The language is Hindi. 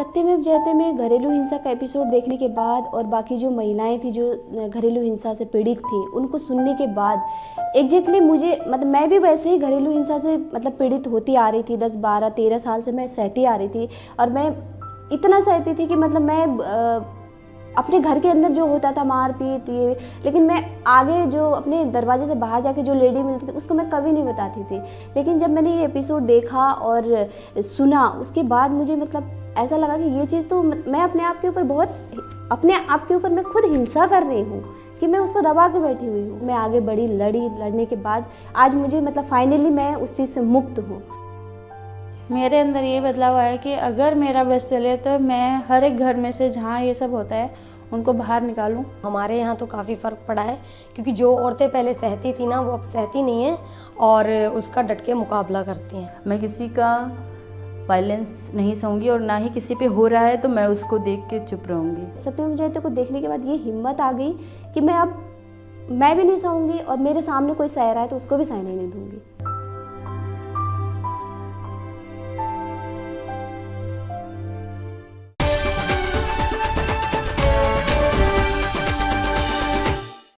सत्यमेव जयते में घरेलू हिंसा का एपिसोड देखने के बाद और बाकी जो महिलाएँ थी, जो घरेलू हिंसा से पीड़ित थी, उनको सुनने के बाद एग्जैक्टली मुझे मतलब मैं भी वैसे ही घरेलू हिंसा से मतलब पीड़ित होती आ रही थी, दस, बारह, तेरह साल से मैं सहती आ रही थी और मैं इतना सहती थी कि मतलब मैं अपने घर के अंदर जो होता था मार पीट ये, लेकिन मैं आगे जो अपने दरवाजे से बाहर जाके जो लेडी मिलती थी, उसको मैं कभी नहीं बताती थी। लेकिन जब मैंने ये एपिसोड देखा और सुना, उसके बाद मुझे मतलब ऐसा लगा कि ये चीज़ तो मैं अपने आप के ऊपर बहुत अपने आप के ऊपर मैं खुद हिंसा कर रही हूँ कि मैं उसको दबा के बैठी हुई हूँ। मैं आगे बढ़ी लड़ी लड़ने के बाद आज मुझे मतलब फाइनली मैं उस चीज़ से मुक्त हूँ। मेरे अंदर ये बदलाव आया कि अगर मेरा बस चले तो मैं हर एक घर में से जहाँ ये सब होता है उनको बाहर निकालूं। हमारे यहाँ तो काफ़ी फ़र्क पड़ा है क्योंकि जो औरतें पहले सहती थी ना वो अब सहती नहीं हैं और उसका डट के मुकाबला करती हैं। मैं किसी का वायलेंस नहीं सहूँगी और ना ही किसी पे हो रहा है तो मैं उसको देख के चुप रहूँगी। सत्यम जयते को देखने के बाद ये हिम्मत आ गई कि मैं अब, मैं भी नहीं सहूँगी और मेरे सामने कोई सह रहा है तो उसको भी सहने नहीं दूँगी।